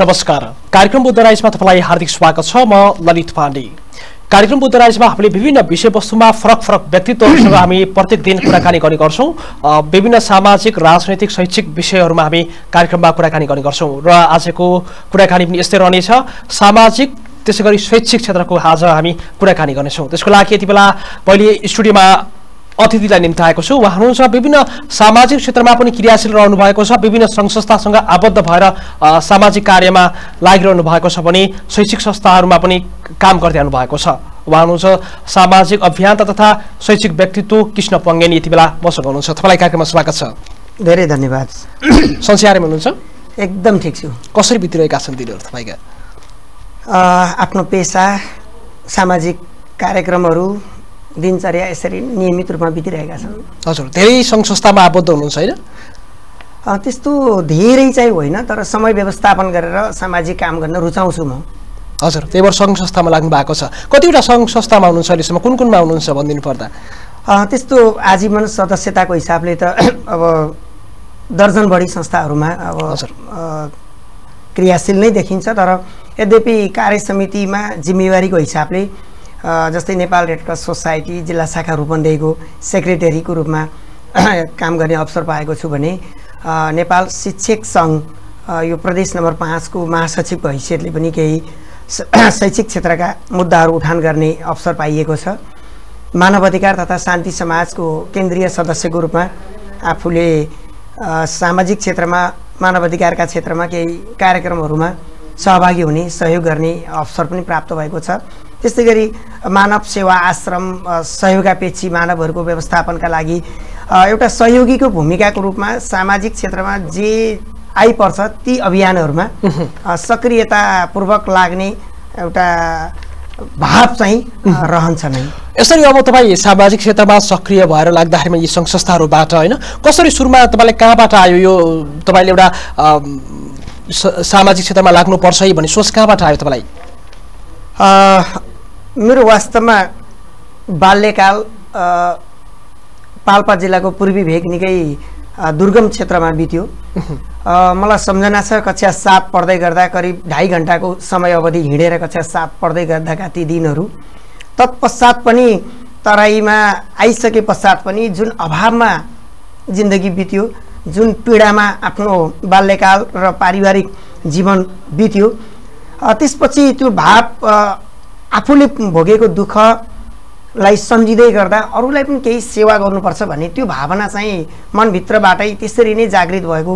नमस्कार। कार्यक्रम बुद्ध राइजमा तपाईँलाई हार्दिक स्वागत छ। म ललित पाण्डे। कार्यक्रम बुद्ध राइजमा हामीले विभिन्न विषयवस्तुमा फरक फरक व्यक्तित्वहरूसँग हामी प्रत्येक दिन कुराकानी गर्ने गर्छौँ। विभिन्न सामाजिक राजनैतिक शैक्षिक विषयहरूमा हामी कार्यक्रममा कुराकानी गर्ने गर्छौँ। र आजको कुराकानी पनि यस्तै रहनेछ। सामाजिक त्यसै गरी शैक्षिक क्षेत्रको आज हामी कुराकानी गर्नेछौँ। त्यसको लागि यति बेला पहिले स्टुडियोमा अतिथिलाई निम्ति आएको छु। उहाँ हुनुहुन्छ विभिन्न सामाजिक क्षेत्रमा पनि क्रियाशील रहनु भएको छ। विभिन्न सङ्घ संस्थासँग आबद्ध भएर सामाजिक कार्यमा लागिरहनु भएको छ भने शैक्षिक संस्थाहरूमा पनि काम गर्दै आउनु भएको छ। उहाँ हुनुहुन्छ सामाजिक अभियन्ता तथा शैक्षिक व्यक्तित्व कृष्ण पङ्गेनी यति बेला मसँग हुनुहुन्छ। तपाईँलाई कार्यक्रममा स्वागत छ। धेरै धन्यवाद। संसारमा हुनुहुन्छ? एकदम ठिक छु। कसरी बितिरहेका छन् दिनहरू तपाईँका? आफ्नो पेसा सामाजिक कार्यक्रमहरू दिनचर्या यसरी नियमित रूपमा बितिरहेका छन्। हजुर धेरै सङ्घ संस्थामा आबद्ध हुनुहुन्छ होइन? त्यस्तो धेरै चाहिँ होइन तर समय व्यवस्थापन गरेर सामाजिक काम गर्न रुचाउँछु म। हजुर त्यही भएर सङ्घ संस्थामा लाग्नु भएको छ। कतिवटा सङ्घ संस्थामा हुनुहुन्छ अहिलेसम्म? कुन कुनमा हुनुहुन्छ भनिदिनु पर्दा? त्यस्तो आजीवन सदस्यताको हिसाबले त अब दर्जन बढी संस्थाहरूमा अब हजुर। क्रियाशील नै देखिन्छ तर यद्यपि कार्य समितिमा जिम्मेवारीको हिसाबले जस्तै नेपाल रेड क्रस सोसाइटी जिल्ला शाखा रूपन्देहीको सेक्रेटरीको रूपमा काम गर्ने अवसर पाएको छु भने नेपाल शिक्षक सङ्घ यो प्रदेश नम्बर पाँचको महासचिवको हैसियतले पनि केही शैक्षिक क्षेत्रका मुद्दाहरू उठान गर्ने अवसर पाइएको छ। मानव अधिकार तथा शान्ति समाजको केन्द्रीय सदस्यको रूपमा आफूले सामाजिक क्षेत्रमा मानव अधिकारका क्षेत्रमा केही कार्यक्रमहरूमा सहभागी हुने सहयोग गर्ने अवसर पनि प्राप्त भएको छ। त्यस्तै गरी मानव सेवा आश्रम सहयोगापेक्षी मानवहरूको व्यवस्थापनका लागि एउटा सहयोगीको भूमिकाको रूपमा सामाजिक क्षेत्रमा जे आइपर्छ ती अभियानहरूमा सक्रियतापूर्वक लाग्ने एउटा भाव चाहिँ रहन्छ नै। यसरी अब तपाईँ सामाजिक क्षेत्रमा सक्रिय भएर लाग्दाखेरिमा यी सङ्घ संस्थाहरूबाट होइन कसरी सुरुमा तपाईँलाई कहाँबाट आयो यो तपाईँले एउटा सामाजिक क्षेत्रमा लाग्नुपर्छ है भन्ने सोच कहाँबाट आयो तपाईँलाई? मेरो वास्तवमा बाल्यकाल पाल्पा जिल्लाको पूर्वी भेग निकै दुर्गम क्षेत्रमा बित्यो। मलाई सम्झना छ कक्षा सात पढ्दै गर्दा करिब ढाई घन्टाको समय अवधि हिँडेर कक्षा सात पढ्दै गर्दाका ती दिनहरू। तत्पश्चात पनि तराईमा आइसके पश्चात पनि जुन अभावमा जिन्दगी बित्यो जुन पीडामा आफ्नो बाल्यकाल र पारिवारिक जीवन बित्यो त्यसपछि त्यो भाव आफूले भोगेको दुःखलाई सम्झिँदै गर्दा अरूलाई पनि केही सेवा गर्नुपर्छ भन्ने त्यो भावना चाहिँ मनभित्रबाटै त्यसरी नै जागृत भएको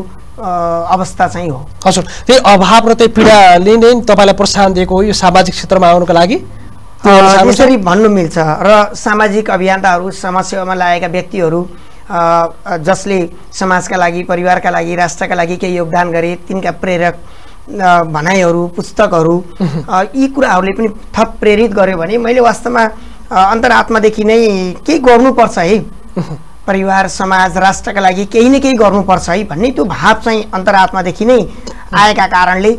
अवस्था चाहिँ हो हजुर त्यही अभाव र त्यही पीडाले नै तपाईँलाई प्रोत्साहन दिएको हो यो सामाजिक क्षेत्रमा आउनुको लागि? त्यसरी भन्नु मिल्छ र सामाजिक अभियन्ताहरू समाजसेवामा लागेका व्यक्तिहरू जसले समाजका लागि परिवारका लागि राष्ट्रका लागि केही योगदान गरे तिनका प्रेरक भनाइहरू पुस्तकहरू यी कुराहरूले पनि थप प्रेरित गर्यो भने मैले वास्तवमा अन्तरात्मादेखि नै केही गर्नुपर्छ है। परिवार समाज राष्ट्रका लागि केही न केही गर्नुपर्छ है भन्ने त्यो भाव चाहिँ अन्तरात्मादेखि नै आएका कारणले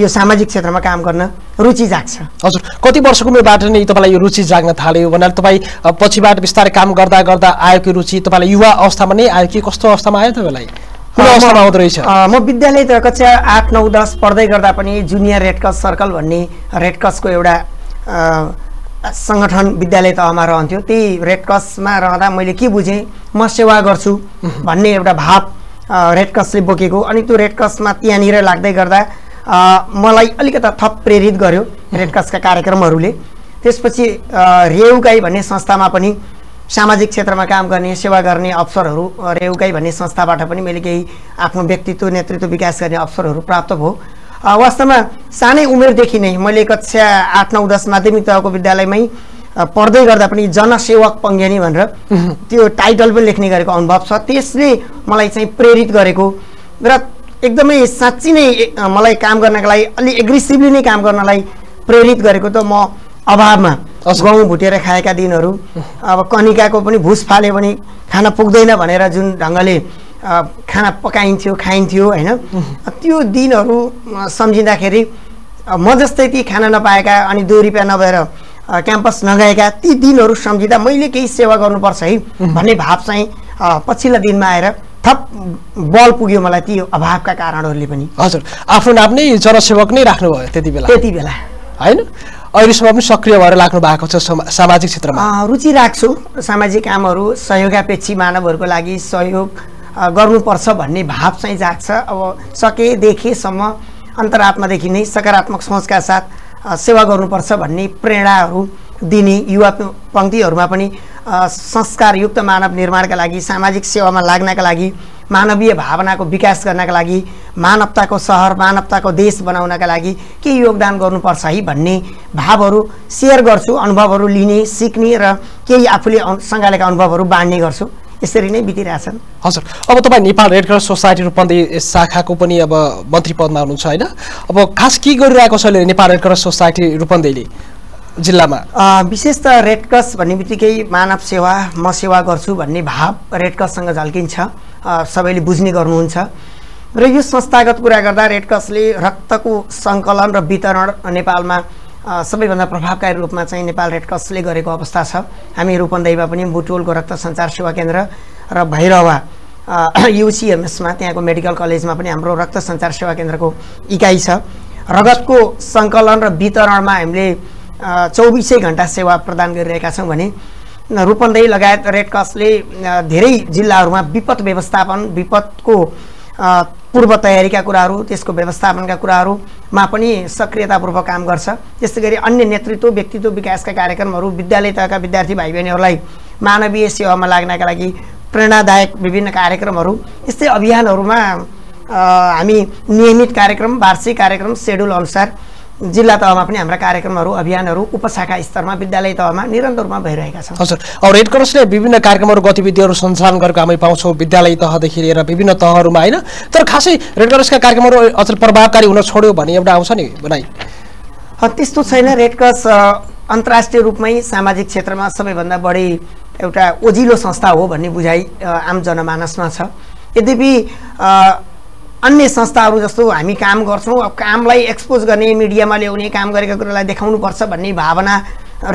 यो सामाजिक क्षेत्रमा काम गर्न रुचि जाग्छ। हजुर कति वर्षको उमेरबाट नै तपाईँलाई यो रुचि जाग्न थाल्यो? भन्नाले तपाईँ पछिबाट बिस्तारै काम गर्दा गर्दा आयो कि रुचि? तपाईँलाई युवा अवस्थामा नै आयो कि कस्तो अवस्थामा आयो तपाईँलाई? म- विद्यालय त कक्षा आठ नौ दस पढ्दै गर्दा पनि जुनियर रेड क्रस सर्कल भन्ने रेड क्रसको एउटा सङ्गठन विद्यालय तहमा रहन्थ्यो। त्यही रेड क्रसमा रहँदा मैले के बुझेँ म सेवा गर्छु भन्ने एउटा भाव अ, रेड क्रसले बोकेको। अनि त्यो रेड क्रसमा त्यहाँनिर लाग्दै गर्दा मलाई अलिकता थप प्रेरित गर्यो रेड क्रसका कार्यक्रमहरूले। त्यसपछि रेउगाई भन्ने संस्थामा पनि सामाजिक क्षेत्रमा काम गर्ने सेवा गर्ने अवसरहरू अ, रेउगाई भन्ने संस्थाबाट पनि मैले केही आफ्नो व्यक्तित्व नेतृत्व विकास गर्ने अवसरहरू प्राप्त भयो। वास्तवमा सानै उमेरदेखि नै मैले कक्षा आठ नौ दस माध्यमिक तहको विद्यालयमै पढ्दै गर्दा पनि जनसेवक पङ्गेनी भनेर त्यो टाइटल पनि लेख्ने गरेको अनुभव छ। त्यसले मलाई चाहिँ प्रेरित गरेको र एकदमै साँच्ची नै मलाई काम गर्नका लागि अलि एग्रेसिभली नै काम गर्नलाई प्रेरित गरेको त म अभावमा। गहुँ भुटेर खाएका दिनहरू अब कनिकाको पनि भुस फाल्यो भने खाना पुग्दैन भनेर जुन ढङ्गले खाना पकाइन्थ्यो खाइन्थ्यो होइन? त्यो दिनहरू सम्झिँदाखेरि म जस्तै ती खाना नपाएका अनि दुई रुपियाँ नभएर क्याम्पस नगएका ती दिनहरू सम्झिँदा मैले केही सेवा गर्नुपर्छ है भन्ने भाव चाहिँ पछिल्ला दिनमा आएर थप बल पुग्यो मलाई ती अभावका कारणहरूले पनि। हजुर। आफ्नो नाम नै जनसेवक नै राख्नुभयो त्यति बेला। त्यति बेला। होइन? अहिलेसम्म पनि सक्रिय भएर लाग्नु भएको छ समा- सामाजिक क्षेत्रमा। रुचि राख्छु। सामाजिक कामहरू सहयोगापेक्षी मानवहरूको लागि सहयोग गर्नुपर्छ भन्ने भाव चाहिँ जाग्छ अब सके देखेसम्म अन्तरात्मादेखि नै सकारात्मक सोचका साथ सेवा गर्नुपर्छ भन्ने प्रेरणाहरू दिने युवा पङ्क्तिहरूमा पनि संस्कारयुक्त मानव निर्माणका लागि सामाजिक सेवामा लाग्नका लागि मानवीय भावनाको विकास गर्नका लागि मानवताको सहर मानवताको देश बनाउनका लागि के योगदान गर्नुपर्छ है भन्ने भावहरू सेयर गर्छु अनुभवहरू लिने सिक्ने र केही आफूले सँगालेका अनुभवहरू बाँड्ने गर्छु। यसरी नै बितिरहेछन्। हजुर। अब तपाईँ Nepal red cross society Rupandehi शाखाको पनि अब मन्त्री पदमा हुनुहुन्छ होइन। अब खास के गरिरहेको छ अहिले नेपाल रेड क्रस सोसाइटी रूपन्देहीले जिल्लामा? विशेष त रेड क्रस भन्ने बित्तिकै मानव सेवा म सेवा गर्छु भन्ने भाव रेड क्रससँग झल्किन्छ। सबैले बुझ्ने गर्नुहुन्छ। र यो संस्थागत कुरा गर्दा रेड क्रसले रक्तको सङ्कलन र वितरण नेपालमा सबैभन्दा प्रभावकारी रूपमा चाहिँ नेपाल रेड क्रसले गरेको अवस्था छ। हामी रूपन्देहीमा पनि बुटोलको रक्त सञ्चार सेवा केन्द्र र भैरवा युसिएमएसमा त्यहाँको मेडिकल कलेजमा पनि हाम्रो रक्त सञ्चार सेवा केन्द्रको इकाइ छ। रगतको सङ्कलन र वितरणमा हामीले चौबिसै घन्टा सेवा प्रदान गरिरहेका छौँ भने रूपन्देही लगायत रेड क्रसले धेरै जिल्लाहरूमा विपद व्यवस्थापन विपदको पूर्व तयारीका कुराहरू त्यसको व्यवस्थापनका कुराहरूमा पनि सक्रियतापूर्वक काम गर्छ। त्यस्तै गरी अन्य नेतृत्व व्यक्तित्व विकासका कार्यक्रमहरू विद्यालय तहका विद्यार्थी भाइ बहिनीहरूलाई मानवीय सेवामा लाग्नका लागि प्रेरणादायक विभिन्न कार्यक्रमहरू यस्तै अभियानहरूमा हामी नियमित कार्यक्रम वार्षिक कार्यक्रम सेड्युल अनुसार जिल्ला तहमा पनि हाम्रा कार्यक्रमहरू अभियानहरू उपशाखा स्तरमा विद्यालय तहमा निरन्तर रूपमा भइरहेका छन्। हजुर। रेड क्रसले विभिन्न कार्यक्रमहरू गतिविधिहरू सञ्चालन गरेको हामी पाउँछौँ विद्यालय तहदेखि लिएर विभिन्न तहहरूमा होइन? तर खासै रेड क्रसका कार्यक्रमहरू अझ प्रभावकारी हुन छोड्यो भने एउटा आउँछ नि भनाइ। अ, त्यस्तो छैन। रेड क्रस अन्तर्राष्ट्रिय रूपमै सामाजिक क्षेत्रमा सबैभन्दा बढी एउटा ओजिलो संस्था हो भन्ने बुझाइ आम जनमानसमा छ। यद्यपि अन्य संस्थाहरू जस्तो हामी काम गर्छौँ अब कामलाई एक्सपोज गर्ने मिडियामा ल्याउने काम गरेका कुरालाई देखाउनुपर्छ भन्ने भावना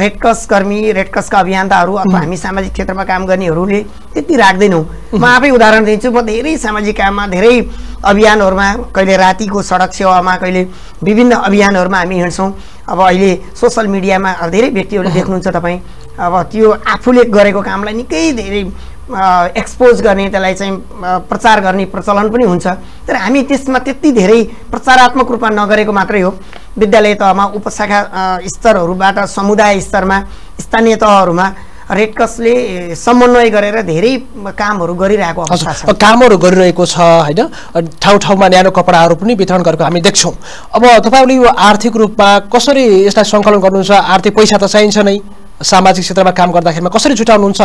रेड क्रस कर्मी रेड क्रसका अभियन्ताहरू अथवा हामी सामाजिक क्षेत्रमा काम गर्नेहरूले त्यति राख्दैनौँ। म आफै उदाहरण दिन्छु म धेरै सामाजिक काममा धेरै अभियानहरूमा कहिले रातिको सडक सेवामा कहिले विभिन्न अभियानहरूमा हामी हिँड्छौँ। अब अहिले सोसल मिडियामा धेरै व्यक्तिहरूले देख्नुहुन्छ तपाईँ। अब त्यो आफूले गरेको कामलाई निकै धेरै एक्सपोज गर्ने त्यसलाई चाहिँ प्रचार गर्ने प्रचलन पनि हुन्छ। तर हामी त्यसमा त्यति धेरै प्रचारात्मक रूपमा नगरेको मात्रै हो। विद्यालय तहमा उपशाखा स्तरहरूबाट समुदाय स्तरमा स्थानीय तहहरूमा रेड क्रसले समन्वय गरेर धेरै कामहरू गरिरहेको अवस्था छ। कामहरू गरिरहेको छ होइन? ठाउँ ठाउँमा न्यानो कपडाहरू पनि वितरण गरेको हामी देख्छौँ। अब तपाईँले यो आर्थिक रूपमा कसरी यसलाई सङ्कलन गर्नुहुन्छ? आर्थिक पैसा त चाहिन्छ नै। सामाजिक क्षेत्रमा काम गर्दाखेरिमा कसरी जुटाउनुहुन्छ?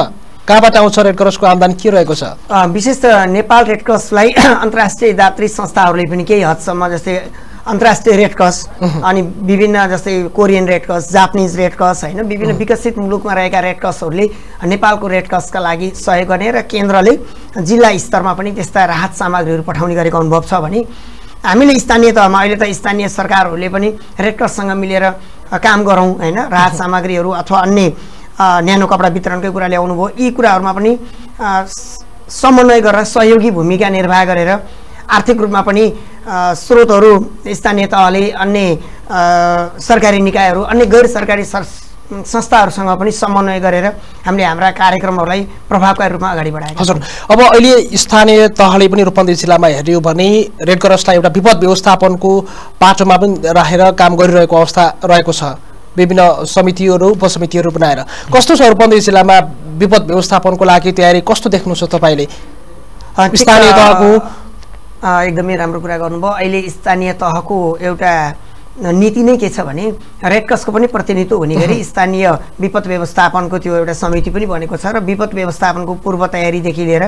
कहाँबाट आउँछ रेड क्रसको आम्दानी? के रहेको छ? विशेष त नेपाल रेड क्रसलाई अन्तर्राष्ट्रिय दात्री संस्थाहरूले पनि केही हदसम्म जस्तै अन्तर्राष्ट्रिय रेड क्रस अनि विभिन्न जस्तै Korean red cross Japanese red cross होइन विभिन्न विकसित मुलुकमा रहेका रेड क्रसहरूले नेपालको रेड क्रसका लागि सहयोग गर्ने र केन्द्रले जिल्ला स्तरमा पनि त्यस्ता राहत सामग्रीहरू पठाउने गरेको अनुभव छ भने हामीले स्थानीय तहमा अहिले त स्थानीय सरकारहरूले पनि रेड क्रससँग मिलेर काम गरौँ होइन राहत सामग्रीहरू अथवा अन्य न्यानो कपडा वितरणकै कुरा ल्याउनु भयो। यी कुराहरूमा पनि समन्वय गरेर सहयोगी भूमिका निर्वाह गरेर आर्थिक रूपमा पनि स्रोतहरू स्थानीय तहले अन्य सरकारी निकायहरू अन्य गैर सरकारी सर संस्थाहरूसँग पनि समन्वय गरेर हामीले हाम्रा कार्यक्रमहरूलाई प्रभावकारी रूपमा अगाडि बढाएका हजुर। अब अहिले स्थानीय तहले पनि रूपन्देही जिल्लामा हेऱ्यो भने रेड क्रसलाई एउटा विपद व्यवस्थापनको पाटोमा पनि राखेर काम गरिरहेको अवस्था रहेको छ। विभिन्न समितिहरू उपसमितिहरू बनाएर। कस्तो छ रूपन्देही जिल्लामा विपद व्यवस्थापनको लागि तयारी? कस्तो तपाईँले? ठिक छ। स्थानीय तहको? एकदमै राम्रो कुरा गर्नुभयो। अहिले स्थानीय तहको एउटा नीति नै के छ भने रेड क्रसको पनि प्रतिनिधित्व हुने गरी स्थानीय विपद व्यवस्थापनको त्यो एउटा समिति पनि बनेको छ र विपद व्यवस्थापनको पूर्व तयारीदेखि लिएर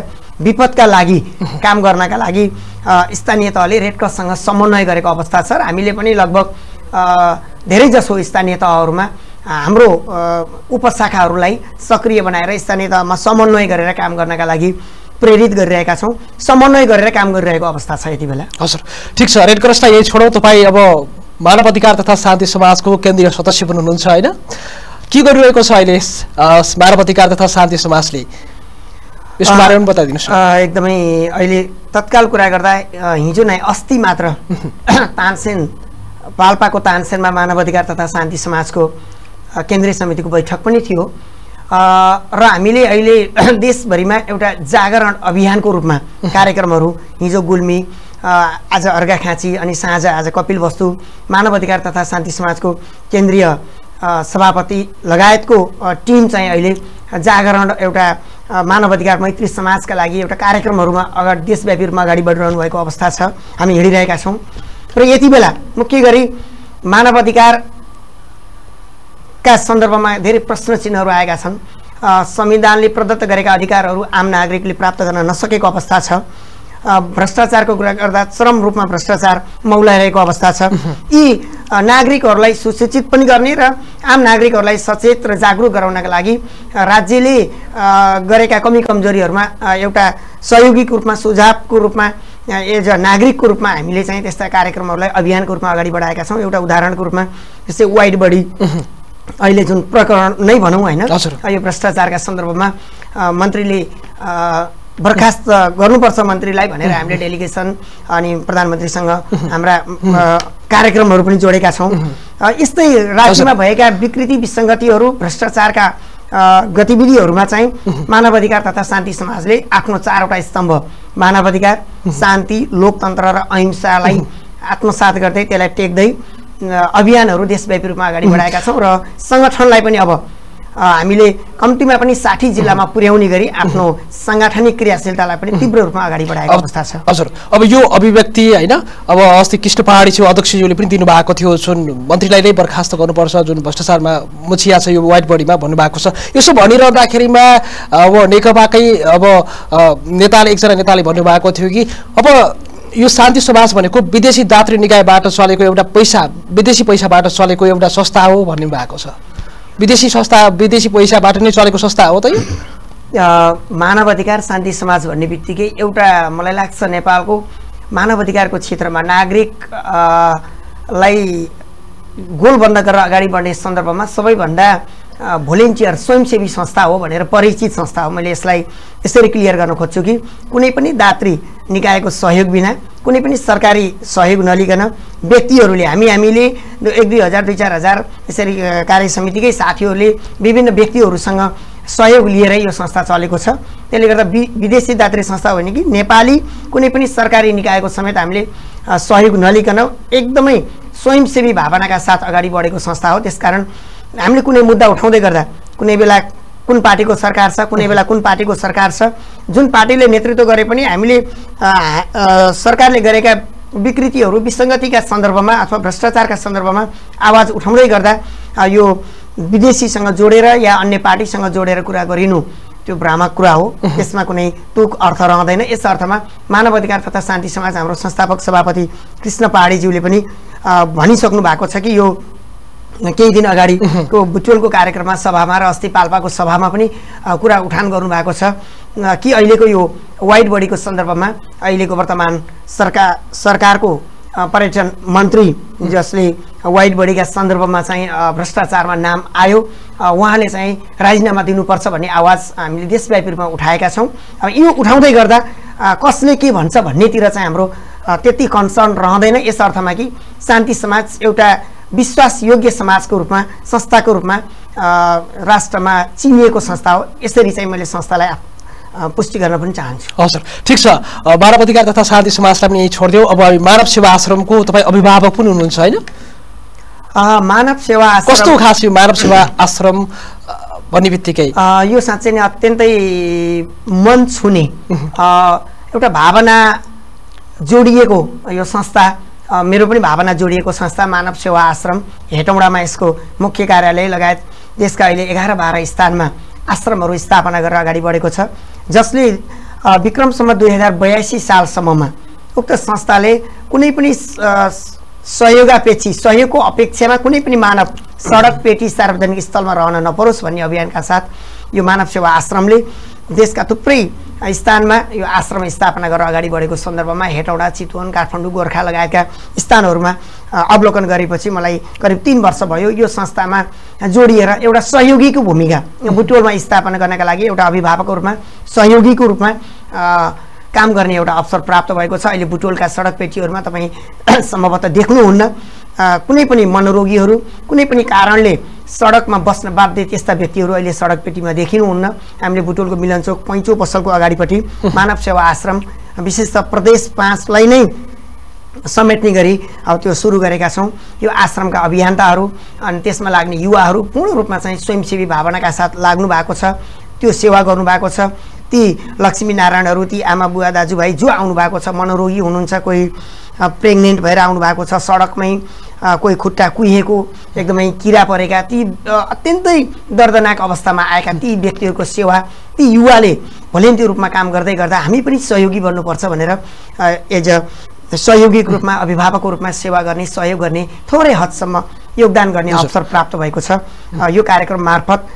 विपदका लागि काम गर्नका लागि स्थानीय तहले रेड क्रससँग समन्वय गरेको अवस्था छ र हामीले पनि लगभग धेरै जसो स्थानीय तहहरूमा हाम्रो उपशाखाहरूलाई सक्रिय बनाएर स्थानीय तहमा समन्वय गरेर काम गर्नका लागि प्रेरित गरिरहेका छौँ। समन्वय गरेर काम गरिरहेको अवस्था छ यति बेला। हजुर। ठिक छ। रेड क्रसलाई यही छोडौँ। तपाईँ अब मानव अधिकार तथा शान्ति समाजको केन्द्रीय सदस्य पनि हुनुहुन्छ होइन? के गरिरहेको छ अहिले मानव अधिकार तथा शान्ति समाजले? यसको बारेमा पनि बताइदिनुहोस् एकदमै अहिले तत्काल कुरा गर्दा हिजो नै अस्ति मात्र तानसेन पाल्पाको तानसेनमा मानव अधिकार तथा शान्ति समाजको केन्द्रीय समितिको बैठक पनि थियो। र हामीले अहिले देशभरिमा एउटा जागरण अभियानको रूपमा कार्यक्रमहरू हिजो गुल्मी आज अर्घाखाँची अनि साँझ आज कपिल वस्तु मानव अधिकार तथा शान्ति समाजको केन्द्रीय सभापति लगायतको टिम चाहिँ अहिले जागरण एउटा मानव अधिकार मैत्री समाजका लागि एउटा कार्यक्रमहरूमा अगाडि देशव्यापी रूपमा अगाडि बढिरहनु भएको अवस्था छ। हामी हिँडिरहेका छौँ। र यति बेला मुख्य गरी मानव अधिकार का सन्दर्भमा धेरै प्रश्न चिन्हहरू आएका छन्। संविधानले प्रदत्त गरेका अधिकारहरू आम नागरिकले प्राप्त गर्न नसकेको अवस्था छ। भ्रष्टाचारको कुरा गर्दा चरम रूपमा भ्रष्टाचार मौलाइरहेको अवस्था छ। यी नागरिकहरूलाई सुसूचित पनि गर्ने र आम नागरिकहरूलाई सचेत र जागरुक गराउनका लागि राज्यले गरेका कमी कमजोरीहरूमा एउटा सहयोगीको रूपमा सुझावको रूपमा एज अ नागरिकको रूपमा हामीले चाहिँ त्यस्ता कार्यक्रमहरूलाई अभियानको रूपमा अगाडि बढाएका छौँ। एउटा उदाहरणको रूपमा जस्तै वाइड बडी। अहिले जुन प्रकरण नै भनौँ होइन। यो भ्रष्टाचारका सन्दर्भमा मन्त्रीले बर्खास्त गर्नुपर्छ मन्त्रीलाई भनेर हामीले डेलिगेसन अनि प्रधानमन्त्रीसँग हाम्रा कार्यक्रमहरू पनि जोडेका छौँ। यस्तै राज्यमा भएका विकृति विसङ्गतिहरू भ्रष्टाचारका गतिविधिहरूमा चाहिँ मानव अधिकार तथा शान्ति समाजले आफ्नो चारवटा स्तम्भ मानव अधिकार शान्ति लोकतन्त्र र अहिंसालाई आत्मसात गर्दै त्यसलाई टेक्दै अभियानहरू देशव्यापी रूपमा अगाडि बढाएका छौँ र सङ्गठनलाई पनि अब हामीले कम्तीमा पनि साठी जिल्लामा पुर्याउने गरी आफ्नो साङ्गठनिक क्रियाशीलतालाई पनि तीव्र रूपमा अगाडि बढाएको अवस्था छ। हजुर अब यो अभिव्यक्ति होइन अब अस्ति कृष्ण पहाडी छु अध्यक्षज्यूले पनि दिनुभएको थियो जुन मन्त्रीलाई नै बर्खास्त गर्नुपर्छ जुन भ्रष्टाचारमा मुछिया छ यो वाइट बडीमा भन्नुभएको छ। यसो भनिरहँदाखेरिमा अब नेकपाकै अब नेताले एकजना नेताले भन्नुभएको थियो कि अब यो शान्ति समाज भनेको विदेशी दात्री निकायबाट चलेको एउटा पैसा विदेशी पैसाबाट चलेको एउटा संस्था हो भन्ने भएको छ। विदेशी संस्था विदेशी पैसाबाट नै चलेको संस्था हो त यो? मानव अधिकार शान्ति समाज भन्ने बित्तिकै एउटा मलाई लाग्छ नेपालको मानव अधिकारको क्षेत्रमा नागरिक अ, लाई गोलबन्द गरेर अगाडि बढ्ने सन्दर्भमा सबैभन्दा भोलिन्टियर स्वयंसेवी संस्था हो भनेर परिचित संस्था हो। मैले यसलाई यसरी क्लियर गर्न खोज्छु कि कुनै पनि दात्री निकायको सहयोग बिना कुनै पनि सरकारी सहयोग नलिकन व्यक्तिहरूले हामी हामीले एक दुई हजार दुई चार हजार यसरी कार्य समितिकै साथीहरूले विभिन्न व्यक्तिहरूसँग सहयोग लिएरै यो संस्था चलेको छ। त्यसले गर्दा वि विदेशी दात्री संस्था होइन कि नेपाली कुनै पनि सरकारी निकायको समेत हामीले सहयोग नलिकन एकदमै स्वयंसेवी भावनाका साथ अगाडि बढेको संस्था हो। त्यसकारण हामीले कुनै मुद्दा उठाउँदै गर्दा कुनै बेला कुन पार्टीको सरकार छ कुनै बेला कुन पार्टीको सरकार छ जुन पार्टीले नेतृत्व गरे पनि हामीले सरकारले गरेका विकृतिहरू विसङ्गतिका सन्दर्भमा अथवा भ्रष्टाचारका सन्दर्भमा आवाज उठाउँदै गर्दा यो विदेशीसँग जोडेर या अन्य पार्टीसँग जोडेर कुरा गरिनु त्यो भ्रामक कुरा हो। यसमा कुनै तुक अर्थ रहँदैन। यस अर्थमा मानव अधिकार तथा शान्ति समाज हाम्रो संस्थापक सभापति कृष्ण पहाडीज्यूले पनि भनिसक्नु भएको छ कि यो केही दिन अगाडिको बुटोलको कार्यक्रममा सभामा र अस्ति पाल्पाको सभामा पनि कुरा उठान गर्नुभएको छ। कि अहिलेको यो वाइट बडीको सन्दर्भमा अहिलेको वर्तमान सरकार सरकारको पर्यटन मन्त्री जसले वाइट बडीका सन्दर्भमा चाहिँ भ्रष्टाचारमा नाम आयो उहाँले चाहिँ राजीनामा दिनुपर्छ भन्ने आवाज हामीले देशव्यापी रूपमा उठाएका छौँ। अब यो उठाउँदै गर्दा कसले के भन्छ भन्नेतिर चाहिँ हाम्रो त्यति कन्सर्न रहँदैन। यस अर्थमा कि शान्ति समाज एउटा विश्वासयोग्य समाजको रूपमा संस्थाको रूपमा राष्ट्रमा चिनिएको संस्था हो। यसरी चाहिँ मैले संस्थालाई पुष्टि गर्न पनि चाहन्छु। हजुर ठिक छ। मानव अधिकार तथा शान्ति समाजलाई पनि यही छोडिदियो। अब मानव सेवा आश्रमको तपाईँ अभिभावक पनि हुनुहुन्छ होइन? मानव सेवा आश्रम- कस्तो खास यो मानव सेवा आश्रम भन्ने बित्तिकै? यो साँच्चै नै अत्यन्तै मन छुने एउटा भावना जोडिएको यो संस्था मेरो पनि भावना जोडिएको संस्था मानव सेवा आश्रम हेटौँडामा यसको मुख्य कार्यालय लगायत देशका अहिले एघार बाह्र स्थानमा आश्रमहरू स्थापना गरेर अगाडि बढेको छ। जसले विक्रमसम्म दुई हजार बयासी सालसम्ममा उक्त संस्थाले कुनै पनि सहयोगापेक्षी सहयोगको अपेक्षामा कुनै पनि मानव सडक पेटी सार्वजनिक स्थलमा रहन नपरोस् भन्ने अभियानका साथ यो मानव सेवा आश्रमले देशका थुप्रै स्थानमा यो आश्रम स्थापना गरेर अगाडि बढेको सन्दर्भमा हेटौडा चितवन काठमाडौँ गोर्खा लगायतका स्थानहरूमा अवलोकन गरेपछि मलाई करिब तिन वर्ष भयो यो संस्थामा जोडिएर एउटा सहयोगीको भूमिका बुटोलमा स्थापना गर्नका लागि एउटा अभिभावकको रूपमा सहयोगीको रूपमा काम गर्ने एउटा अवसर प्राप्त भएको छ। अहिले बुटोलका सडक पेटीहरूमा तपाईँ सम्भवतः देख्नुहुन्न। कुनै पनि मनोरोगीहरू कुनै पनि कारणले सडकमा बस्न बाध्य त्यस्ता व्यक्तिहरू अहिले सडक पेटीमा देखिनुहुन्न। हामीले बुटोलको मिलनचोक पैँचो पसलको अगाडिपट्टि मानव सेवा आश्रम विशेषतः प्रदेश पाँचलाई नै समेट्ने गरी अब त्यो सुरु गरेका छौँ। यो आश्रमका अभियन्ताहरू अनि त्यसमा लाग्ने युवाहरू पूर्ण रूपमा चाहिँ स्वयंसेवी भावनाका साथ लाग्नु भएको छ। त्यो सेवा गर्नुभएको छ। ती लक्ष्मीनारायणहरू ती आमा बुवा दाजुभाइ जो आउनु भएको छ मनोरोगी हुनुहुन्छ कोही प्रेग्नेन्ट भएर आउनु भएको छ सडकमै कोही खुट्टा कुहिएको एकदमै किरा परेका ती अत्यन्तै दर्दनाक अवस्थामा आएका ती व्यक्तिहरूको सेवा ती युवाले भोलिन्टियर रूपमा काम गर्दै गर्दा हामी पनि सहयोगी बन्नुपर्छ भनेर एज अ सहयोगीको रूपमा अभिभावकको रूपमा सेवा गर्ने सहयोग गर्ने थोरै हदसम्म योगदान गर्ने अवसर प्राप्त भएको छ। यो कार्यक्रम मार्फत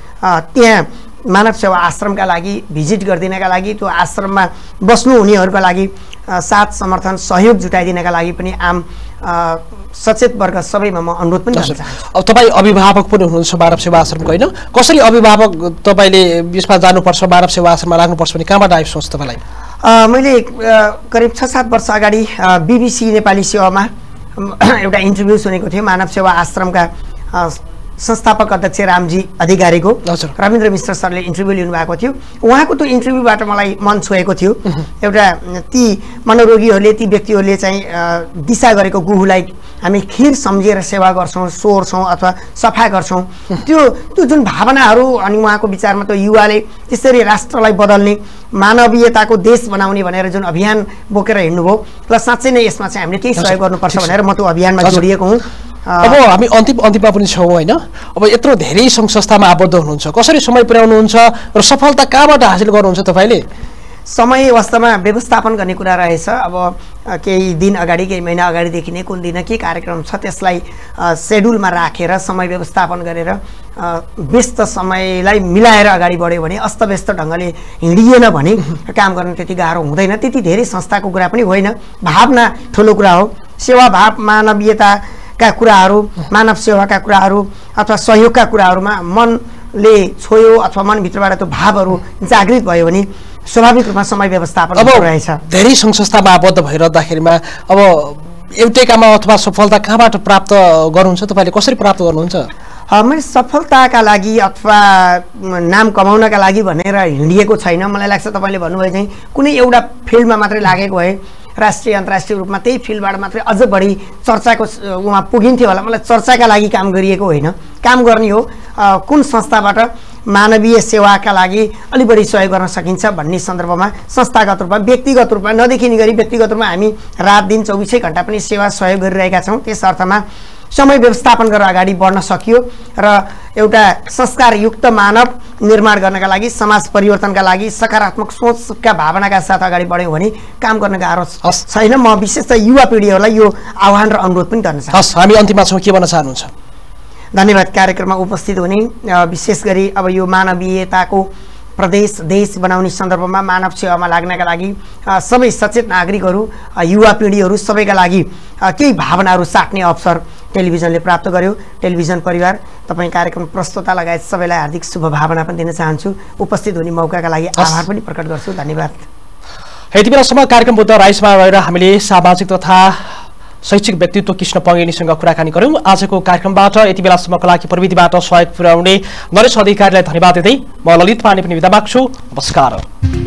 त्यहाँ मानव सेवा आश्रमका लागि भिजिट गरिदिनका लागि त्यो आश्रममा बस्नु हुनेहरूका लागि साथ समर्थन सहयोग जुटाइदिनका लागि पनि आम सचेत वर्ग सबैमा म अनुरोध पनि गर्न चाहन्छु। अब तपाईँ अभिभावक पनि हुनुहुन्छ मानव सेवा आश्रमको होइन? कसरी अभिभावक तपाईँले यसमा जानुपर्छ मानव सेवा आश्रममा लाग्नुपर्छ भने कहाँबाट आयो सोच तपाईँलाई मैले करिब छ सात वर्ष अगाडि बिबिसी नेपाली सेवामा एउटा इन्टरभ्यू सुनेको थियो मानव सेवा आश्रमका संस्थापक अध्यक्ष रामजी अधिकारीको। रविन्द्र मिश्र सरले इन्टरभ्यू लिनुभएको थियो। उहाँको त्यो इन्टरभ्यूबाट मलाई मन छोएको थियो। एउटा ती मनोरोगीहरूले ती व्यक्तिहरूले चाहिँ दिशा गरेको गुहुलाई हामी खिर सम्झेर सेवा गर्छौँ सोहोर्छौँ अथवा सफा गर्छौँ। त्यो त्यो जुन भावनाहरू अनि उहाँको विचारमा त्यो युवाले त्यसरी राष्ट्रलाई बदल्ने मानवीयताको देश बनाउने भनेर जुन अभियान बोकेर हिँड्नुभयो र साँच्चै नै यसमा चाहिँ हामीले केही सहयोग गर्नुपर्छ भनेर म त्यो अभियानमा। जोडिएको हुँ। अब हामी अन्तिम अन्तिममा पनि छौँ होइन। अब यत्रो धेरै सङ्घ संस्थामा आबद्ध हुनुहुन्छ कसरी समय पुर्याउनुहुन्छ र सफलता कहाँबाट हासिल गर्नुहुन्छ तपाईँले? समय वास्तवमा व्यवस्थापन गर्ने कुरा रहेछ। अब केही दिन अगाडि केही महिना अगाडिदेखि नै कुन दिन के कार्यक्रम छ त्यसलाई सेड्युलमा राखेर समय व्यवस्थापन गरेर व्यस्त समयलाई मिलाएर अगाडि बढ्यो भने अस्तव्यस्त ढङ्गले हिँडिएन भने काम गर्न त्यति गाह्रो हुँदैन। त्यति धेरै संस्थाको कुरा पनि होइन। भावना ठुलो कुरा हो। सेवा भाव मानवीयताका कुराहरू मानव सेवाका कुराहरू अथवा सहयोगका कुराहरूमा मनले छोयो अथवा मनभित्रबाट त्यो भावहरू जागृत भयो भने स्वाभाविक रूपमा समय व्यवस्थापन अब रहेछ। धेरै सङ्घ संस्थामा आबद्ध भइरहँदाखेरिमा अब एउटैकामा अथवा सफलता कहाँबाट प्राप्त गर्नुहुन्छ? तपाईँले कसरी प्राप्त गर्नुहुन्छ? मैले सफलताका लागि अथवा नाम कमाउनका लागि भनेर हिँडिएको छैन। मलाई लाग्छ तपाईँले भन्नुभयो चाहिँ कुनै एउटा फिल्डमा मात्रै लागेको भए राष्ट्रिय अन्तर्राष्ट्रिय रूपमा त्यही फिल्डबाट मात्रै अझ बढी चर्चाको उहाँ पुगिन्थ्यो होला। मलाई चर्चाका लागि काम गरिएको होइन। काम गर्ने हो। कुन संस्थाबाट मानवीय सेवाका लागि अलि बढी सहयोग गर्न सकिन्छ भन्ने सन्दर्भमा संस्थागत रूपमा व्यक्तिगत रूपमा नदेखिने गरी व्यक्तिगत रूपमा हामी रात दिन चौबिसै घन्टा पनि सेवा सहयोग गरिरहेका छौँ। त्यस अर्थमा समय व्यवस्थापन गरेर अगाडि बढ्न सकियो र एउटा संस्कारयुक्त मानव निर्माण गर्नका लागि समाज परिवर्तनका लागि सकारात्मक सोचका भावनाका साथ अगाडि बढ्यौँ भने काम गर्न गाह्रो। छैन म विशेष त युवा पिँढीहरूलाई यो आह्वान र अनुरोध पनि गर्न चाहन्छु हस् हामी अन्तिममा छौँ के भन्न चाहनुहुन्छ धन्यवाद कार्यक्रममा उपस्थित हुने विशेष गरी अब यो मानवीयताको प्रदेश देश बनाउने सन्दर्भमा मानव सेवामा लाग्नका लागि सबै सचेत नागरिकहरू युवा पिँढीहरू सबैका लागि केही भावनाहरू साट्ने अवसर टेलिभिजनले प्राप्त गर्यो। टेलिभिजन परिवार तपाईँ कार्यक्रम प्रस्तुता लगायत सबैलाई हार्दिक शुभभावना पनि दिन चाहन्छु। उपस्थित हुने मौकाका लागि आभार पनि प्रकट गर्छु। धन्यवाद। यति बेलासम्म कार्यक्रम बुद्ध राइसमा रहेर हामीले सामाजिक तथा शैक्षिक व्यक्तित्व कृष्ण पङ्गेनीसँग कुराकानी गऱ्यौँ। आजको कार्यक्रमबाट यति बेलासम्मको लागि प्रविधिबाट सहयोग पुर्याउने नरेश अधिकारीलाई धन्यवाद दिँदै म ललित पाण्डे पनि विदा माग्छु। नमस्कार।